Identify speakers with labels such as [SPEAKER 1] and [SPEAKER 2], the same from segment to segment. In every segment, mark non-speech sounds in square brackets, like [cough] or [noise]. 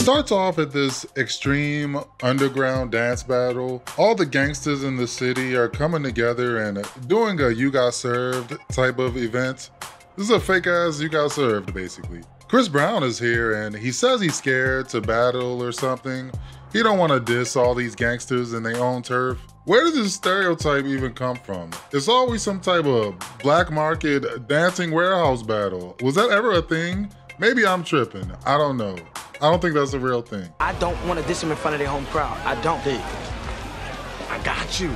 [SPEAKER 1] starts off at this extreme underground dance battle. All the gangsters in the city are coming together and doing a you got served type of event. This is a fake ass you got served, basically. Chris Brown is here and he says he's scared to battle or something. He don't want to diss all these gangsters in their own turf. Where does this stereotype even come from? It's always some type of black market dancing warehouse battle. Was that ever a thing? Maybe I'm tripping. I don't know. I don't think that's a real thing.
[SPEAKER 2] I don't want to diss them in front of their home crowd. I don't. Hey, I got you.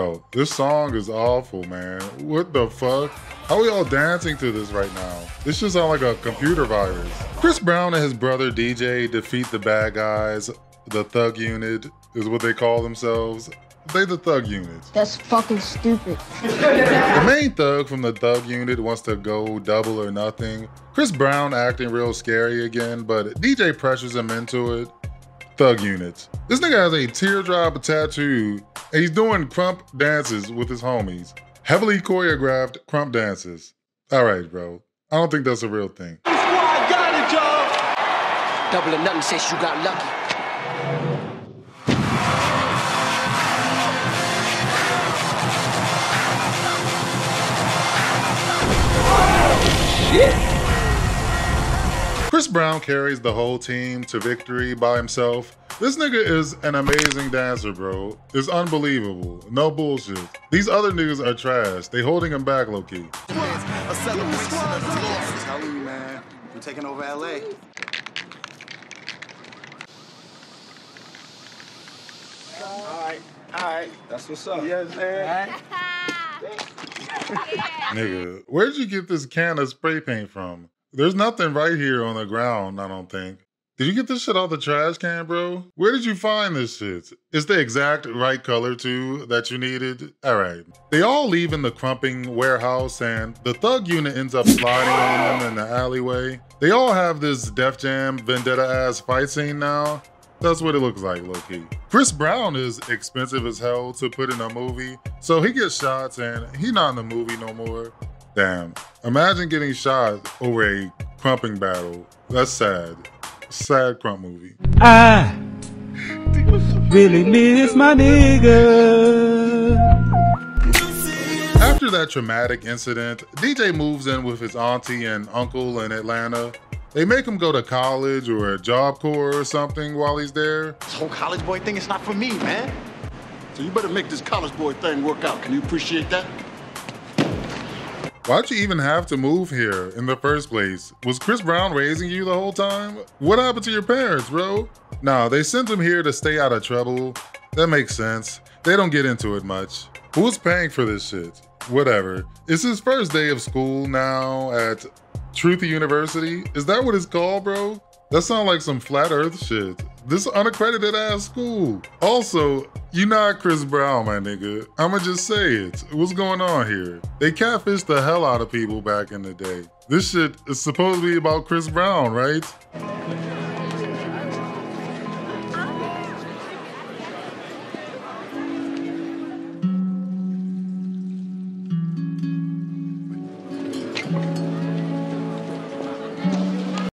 [SPEAKER 1] Bro, this song is awful, man. What the fuck? How are we all dancing to this right now? This just sound like a computer virus. Chris Brown and his brother DJ defeat the bad guys. The thug unit is what they call themselves. They the thug unit.
[SPEAKER 3] That's fucking stupid.
[SPEAKER 1] The main thug from the thug unit wants to go double or nothing. Chris Brown acting real scary again, but DJ pressures him into it. Thug units. This nigga has a teardrop tattoo and he's doing krump dances with his homies. Heavily choreographed krump dances. All right, bro. I don't think that's a real thing.
[SPEAKER 2] Double or nothing says you got lucky.
[SPEAKER 1] Chris Brown carries the whole team to victory by himself. This nigga is an amazing dancer, bro. It's unbelievable. No bullshit. These other niggas are trash. They holding him back low key.
[SPEAKER 4] A celebration of his loss. I'm telling you, man. We're taking over LA.
[SPEAKER 5] All right, all right. That's what's up. Yes, man. [laughs]
[SPEAKER 1] Nigga, where'd you get this can of spray paint from? There's nothing right here on the ground, I don't think. Did you get this shit out the trash can, bro? Where did you find this shit? It's the exact right color, too, that you needed? Alright. They all leave in the krumping warehouse, and the thug unit ends up sliding on them in the alleyway. They all have this Def Jam vendetta ass fight scene now. That's what it looks like, low key. Chris Brown is expensive as hell to put in a movie, so he gets shots and he not in the movie no more. Damn. Imagine getting shot over a krumping battle. That's sad. Sad krump movie.
[SPEAKER 6] I really miss my nigga.
[SPEAKER 1] After that traumatic incident, DJ moves in with his auntie and uncle in Atlanta. They make him go to college or a job corps or something while he's there.
[SPEAKER 4] This whole college boy thing is not for me, man. So you better make this college boy thing work out. Can you appreciate that?
[SPEAKER 1] Why'd you even have to move here in the first place? Was Chris Brown raising you the whole time? What happened to your parents, bro? Nah, they sent him here to stay out of trouble. That makes sense. They don't get into it much. Who's paying for this shit? Whatever. It's his first day of school now at Truth University. Is that what it's called, bro? That sounds like some flat earth shit. This unaccredited ass school. Also, you not Chris Brown, my nigga. I'ma just say it. What's going on here? They catfished the hell out of people back in the day. This shit is supposed to be about Chris Brown, right?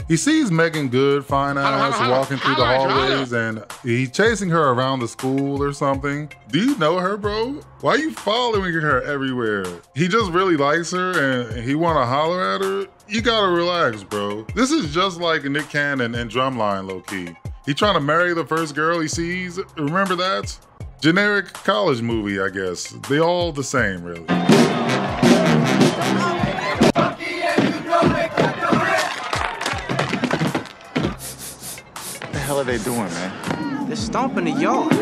[SPEAKER 1] He sees Meagan Good, fine ass, walking through the hallways, and he's chasing her around the school or something. Do you know her, bro? Why are you following her everywhere? He just really likes her and he wanna holler at her? You gotta relax, bro. This is just like Nick Cannon and Drumline, low key. He trying to marry the first girl he sees. Remember that? Generic college movie, I guess. They all the same, really.
[SPEAKER 4] Hell are they doing, man?
[SPEAKER 2] They're stomping the yard.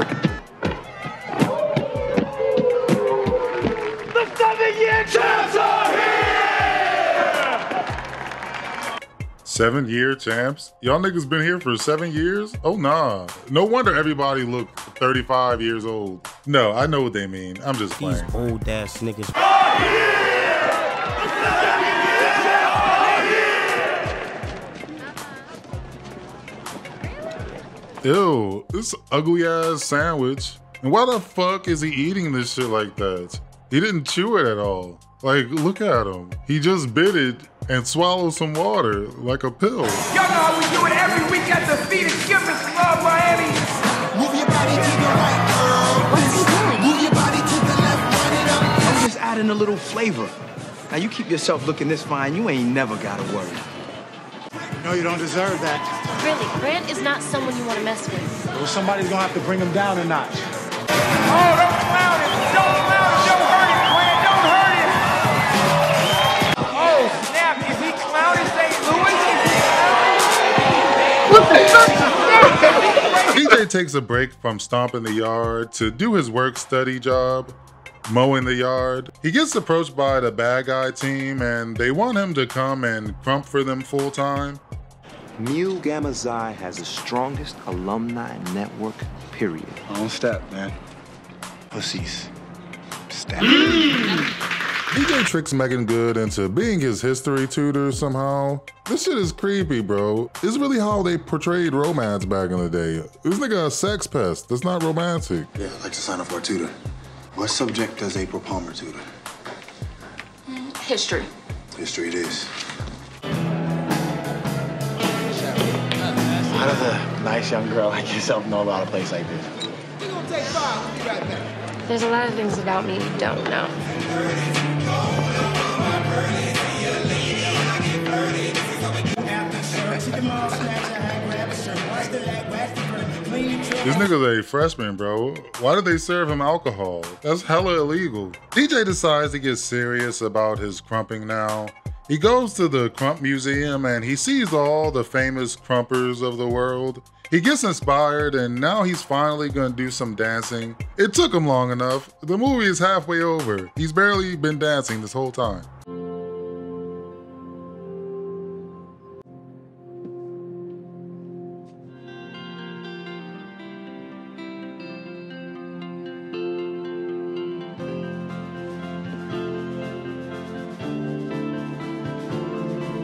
[SPEAKER 1] Seven year champs? are here! Seven-year champs? Y'all niggas been here for seven years? Oh nah. No wonder everybody look 35 years old. No, I know what they mean. I'm just
[SPEAKER 6] These
[SPEAKER 1] playing.
[SPEAKER 6] old ass niggas.
[SPEAKER 1] Ew, this ugly ass sandwich. And why the fuck is he eating this shit like that? He didn't chew it at all. Like, look at him. He just bit it and swallowed some water like a pill.
[SPEAKER 3] Y'all know how we do it every week at the feet of Givens Love Miami.
[SPEAKER 7] Move your body to the right, girl.
[SPEAKER 8] What's he doing?
[SPEAKER 7] Move your body to the left, run it up.
[SPEAKER 2] I'm just adding a little flavor. Now you keep yourself looking this fine, you ain't never gotta worry.
[SPEAKER 5] No, you don't deserve that.
[SPEAKER 8] Really, Grant is not someone you want to mess with.
[SPEAKER 5] Well, somebody's gonna have to bring him down a notch.
[SPEAKER 3] Oh, don't clown him. Don't clown him. Don't hurt him, Grant. Don't hurt him. Oh, snap. Is he clowning St. Louis? Is he clowning?
[SPEAKER 1] DJ takes a break from stomping the yard to do his work study job, mowing the yard. He gets approached by the bad guy team and they want him to come and krump for them full time.
[SPEAKER 9] Mu Gamma Xi has the strongest alumni network, period.
[SPEAKER 5] Don't step, man.
[SPEAKER 9] Pussies. Step.
[SPEAKER 1] DJ tricks Meagan Good into being his history tutor somehow. This shit is creepy, bro. It's really how they portrayed romance back in the day. This nigga a sex pest. That's not romantic.
[SPEAKER 4] Yeah, I'd like to sign up for a tutor. What subject does April Palmer tutor?
[SPEAKER 8] History.
[SPEAKER 4] History it is.
[SPEAKER 2] How does a nice young girl like yourself know about a place like this?
[SPEAKER 8] There's a lot of things about me you don't know.
[SPEAKER 1] This nigga's a freshman, bro. Why did they serve him alcohol? That's hella illegal. DJ decides to get serious about his krumping now. He goes to the Krump Museum and he sees all the famous krumpers of the world. He gets inspired and now he's finally gonna do some dancing. It took him long enough. The movie is halfway over. He's barely been dancing this whole time.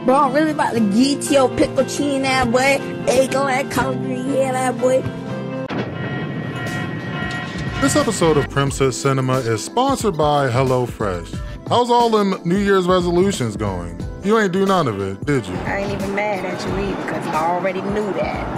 [SPEAKER 10] Bro, I'm really about to get your pickle chin that boy. Eggo that collard green, yeah, that boy.
[SPEAKER 1] This episode of Princess Cinema is sponsored by HelloFresh. How's all them New Year's resolutions going? You ain't do none of it, did you?
[SPEAKER 10] I ain't even mad at you either, because I already knew that.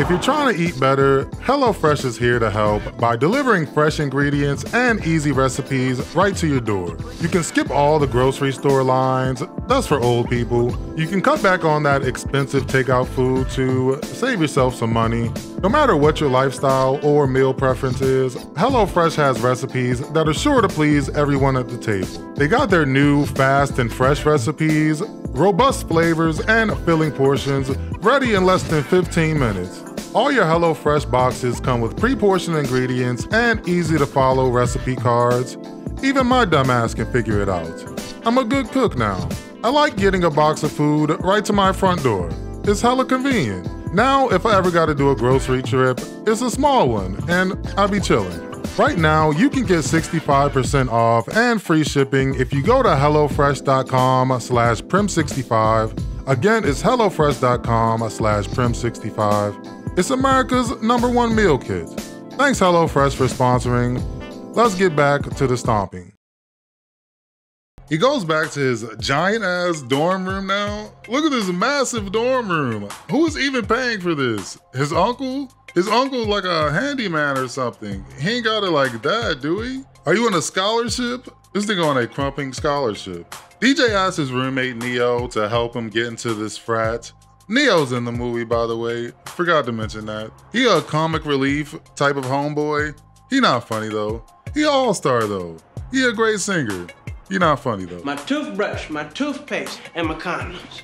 [SPEAKER 1] If you're trying to eat better, HelloFresh is here to help by delivering fresh ingredients and easy recipes right to your door. You can skip all the grocery store lines, that's for old people. You can cut back on that expensive takeout food to save yourself some money. No matter what your lifestyle or meal preference is, HelloFresh has recipes that are sure to please everyone at the table. They got their new fast and fresh recipes, robust flavors, and filling portions ready in less than 15 minutes. All your HelloFresh boxes come with pre portioned ingredients and easy to follow recipe cards. Even my dumbass can figure it out. I'm a good cook now. I like getting a box of food right to my front door. It's hella convenient. Now, if I ever gotta do a grocery trip, it's a small one, and I'll be chilling. Right now, you can get 65% off and free shipping if you go to HelloFresh.com slash Primm65. Again, it's HelloFresh.com slash Primm65. It's America's number one meal kit. Thanks, HelloFresh, for sponsoring. Let's get back to the stomping. He goes back to his giant ass dorm room now. Look at this massive dorm room. Who is even paying for this? His uncle? His uncle like a handyman or something. He ain't got it like that, do he? Are you on a scholarship? This nigga on a krumping scholarship. DJ asked his roommate Ne-Yo to help him get into this frat. Ne-Yo's in the movie, by the way. Forgot to mention that. He a comic relief type of homeboy. He not funny though. He all-star though. He a great singer. He not funny though.
[SPEAKER 11] My toothbrush, my toothpaste, and my condoms.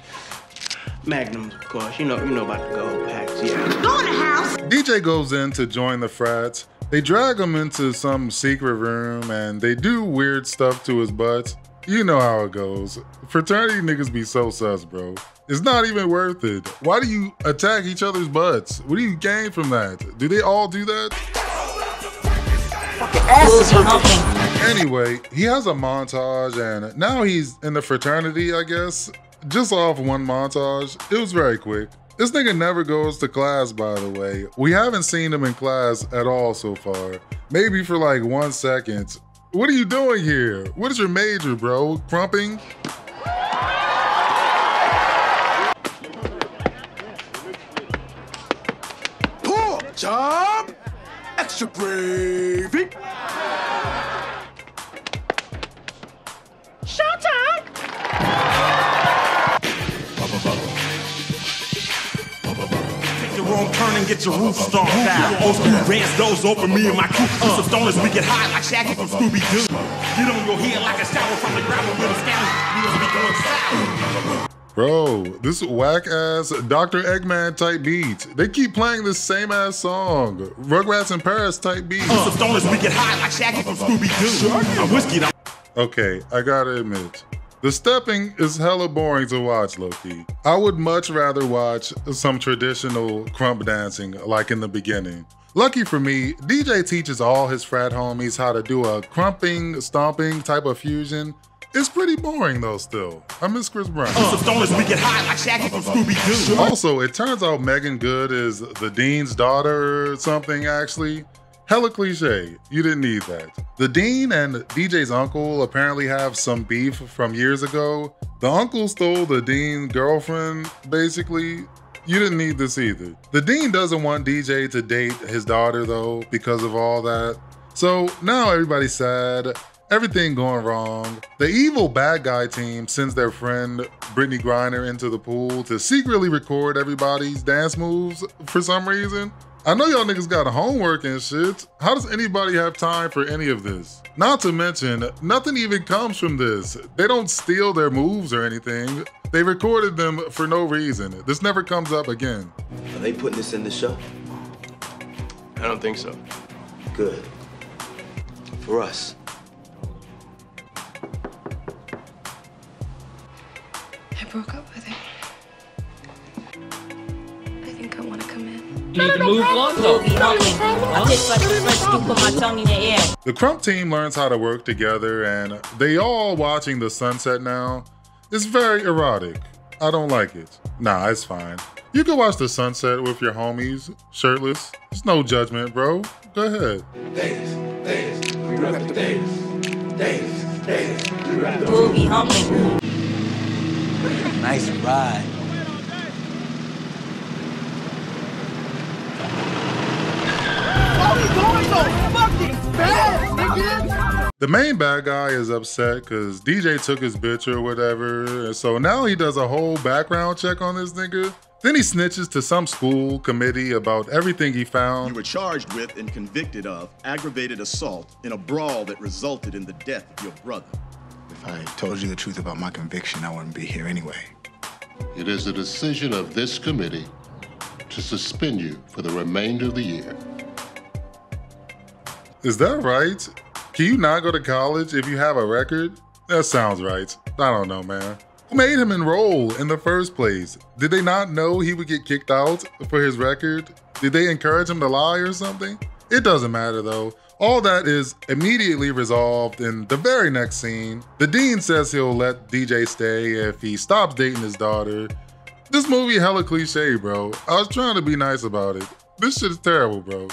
[SPEAKER 11] Magnums, of course. You know, you know about the gold packs, yeah.
[SPEAKER 10] Go in the house.
[SPEAKER 1] DJ goes in to join the frats. They drag him into some secret room and they do weird stuff to his butt. You know how it goes. Fraternity niggas be so sus, bro. It's not even worth it. Why do you attack each other's butts? What do you gain from that? Do they all do that? Anyway, he has a montage and now he's in the fraternity, I guess. Just off one montage. It was very quick. This nigga never goes to class, by the way. We haven't seen him in class at all so far. Maybe for like one second. What are you doing here? What is your major, bro? Krumping?
[SPEAKER 4] Pork chop, extra gravy.
[SPEAKER 12] Wrong turn and get your roof stomped out. Old school ranch doors open, me and my crew. Uh. Some stoners, we get high like Shaggy from Scooby Doo. Get on your head like a shower from the gravel with a scowl. Wheels be going sour.
[SPEAKER 1] Bro, this whack ass Dr. Eggman type beat. They keep playing this same ass song. Rugrats in Paris type beat.
[SPEAKER 12] Uh. Some stoners, we get high like Shaggy from Scooby Doo. I'm whiskey, I'm
[SPEAKER 1] Okay, I gotta admit, the stepping is hella boring to watch, Loki. I would much rather watch some traditional krump dancing like in the beginning. Lucky for me, DJ teaches all his frat homies how to do a krumping, stomping type of fusion. It's pretty boring though still. I miss Chris Brown.
[SPEAKER 12] Uh. Some stoners, we get high like Shaggy from Scooby Doo.
[SPEAKER 1] Also, it turns out Meagan Good is the dean's daughter or something, actually. Hella cliche. You didn't need that. The dean and DJ's uncle apparently have some beef from years ago. The uncle stole the dean's girlfriend, basically. You didn't need this either. The dean doesn't want DJ to date his daughter, though, because of all that. So now everybody's sad. Everything going wrong. The evil bad guy team sends their friend Brittany Griner into the pool to secretly record everybody's dance moves for some reason. I know y'all niggas got homework and shit. How does anybody have time for any of this? Not to mention, nothing even comes from this. They don't steal their moves or anything. They recorded them for no reason. This never comes up again.
[SPEAKER 13] Are they putting this in the show?
[SPEAKER 14] I don't think so.
[SPEAKER 13] Good. For us.
[SPEAKER 8] I broke up with him.
[SPEAKER 1] The Krump team learns how to work together and they all watching the sunset now. It's very erotic. I don't like it. Nah, it's fine. You can watch the sunset with your homies, shirtless. It's no judgment, bro. Go ahead.
[SPEAKER 15] Boogie humping.
[SPEAKER 2] Nice ride.
[SPEAKER 1] The main bad guy is upset because DJ took his bitch or whatever. and So now he does a whole background check on this nigga. Then he snitches to some school committee about everything he found.
[SPEAKER 16] You were charged with and convicted of aggravated assault in a brawl that resulted in the death of your brother.
[SPEAKER 17] If I told you the truth about my conviction, I wouldn't be here anyway.
[SPEAKER 18] It is the decision of this committee to suspend you for the remainder of the year.
[SPEAKER 1] Is that right? Can you not go to college if you have a record? That sounds right. I don't know, man. Who made him enroll in the first place? Did they not know he would get kicked out for his record? Did they encourage him to lie or something? It doesn't matter though. All that is immediately resolved in the very next scene. The dean says he'll let DJ stay if he stops dating his daughter. This movie hella cliche, bro. I was trying to be nice about it. This shit is terrible, bro.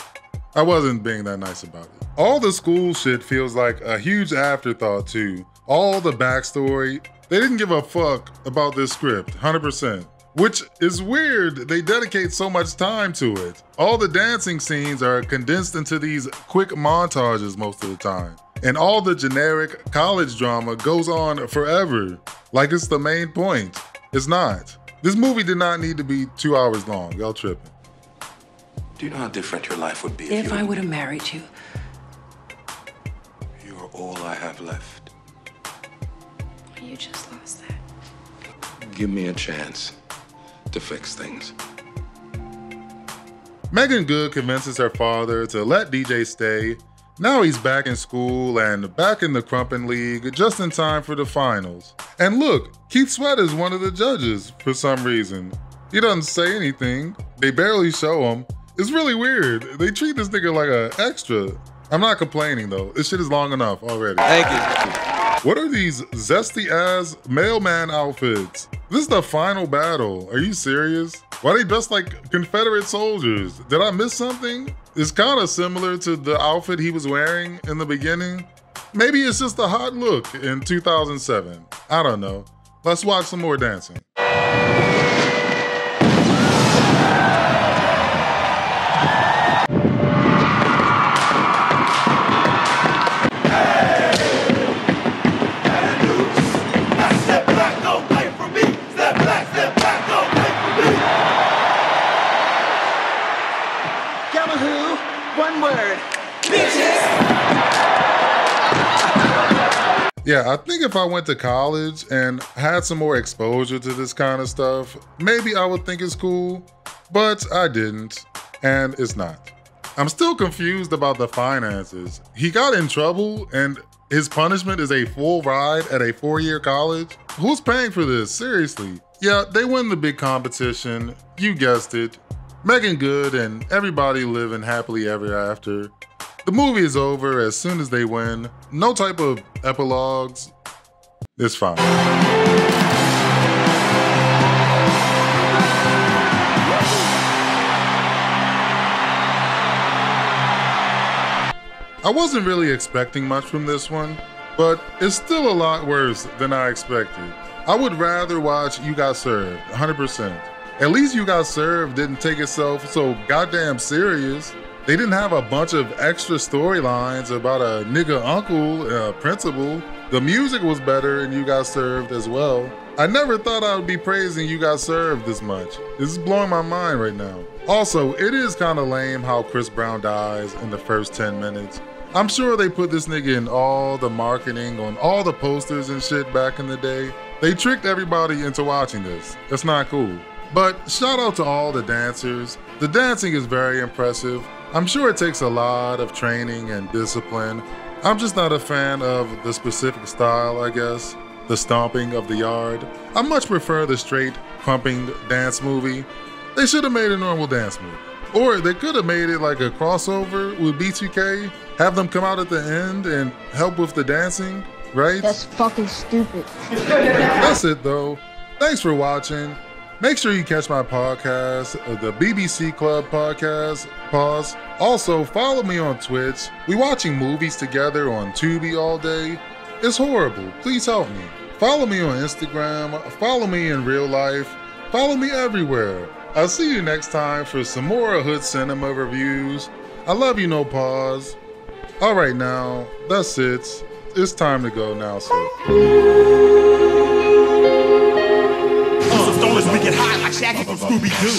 [SPEAKER 1] I wasn't being that nice about it. All the school shit feels like a huge afterthought, too. All the backstory. They didn't give a fuck about this script, 100%. Which is weird, they dedicate so much time to it. All the dancing scenes are condensed into these quick montages most of the time. And all the generic college drama goes on forever, like it's the main point. It's not. This movie did not need to be two hours long. Y'all tripping.
[SPEAKER 9] Do you know how different your life would be if,
[SPEAKER 19] If
[SPEAKER 9] you
[SPEAKER 19] I would have married you,
[SPEAKER 9] you are all I have left?
[SPEAKER 8] You just lost that.
[SPEAKER 9] Give me a chance to fix things.
[SPEAKER 1] Meagan Good convinces her father to let DJ stay. Now he's back in school and back in the Krumpin League just in time for the finals. And look, Keith Sweat is one of the judges for some reason. He doesn't say anything, they barely show him. It's really weird. They treat this nigga like a extra. I'm not complaining though. This shit is long enough already.
[SPEAKER 2] Thank you.
[SPEAKER 1] What are these zesty ass mailman outfits? This is the final battle. Are you serious? Why they dressed like Confederate soldiers? Did I miss something? It's kind of similar to the outfit he was wearing in the beginning. Maybe it's just a hot look in 2007. I don't know. Let's watch some more dancing. Yeah, I think if I went to college and had some more exposure to this kind of stuff, maybe I would think it's cool, but I didn't, and it's not. I'm still confused about the finances. He got in trouble and his punishment is a full ride at a four year college? Who's paying for this? Seriously. Yeah, they win the big competition. You guessed it. Meagan Good and everybody living happily ever after. The movie is over as soon as they win. No type of epilogues. It's fine. I wasn't really expecting much from this one, but it's still a lot worse than I expected. I would rather watch You Got Served, 100%. At least You Got Served didn't take itself so goddamn serious. They didn't have a bunch of extra storylines about a nigga uncle, uh, principal. The music was better and You Got Served as well. I never thought I would be praising You Got Served this much. This is blowing my mind right now. Also, it is kind of lame how Chris Brown dies in the first 10 minutes. I'm sure they put this nigga in all the marketing on all the posters and shit back in the day. They tricked everybody into watching this. That's not cool. But shout out to all the dancers. The dancing is very impressive. I'm sure it takes a lot of training and discipline. I'm just not a fan of the specific style, I guess. The stomping of the yard. I much prefer the straight, pumping dance movie. They should have made a normal dance movie. Or they could have made it like a crossover with B2K, have them come out at the end and help with the dancing, right?
[SPEAKER 10] That's fucking stupid.
[SPEAKER 1] That's it though. Thanks for watching. Make sure you catch my podcast, uh, the BBC Club podcast. Pause. Also, follow me on Twitch. We watching movies together on Tubi all day. It's horrible. Please help me. Follow me on Instagram. Follow me in real life. Follow me everywhere. I'll see you next time for some more Hood Cinema reviews. I love you, no pause. All right, now that's it. It's time to go now, so.
[SPEAKER 12] Scooby Doo.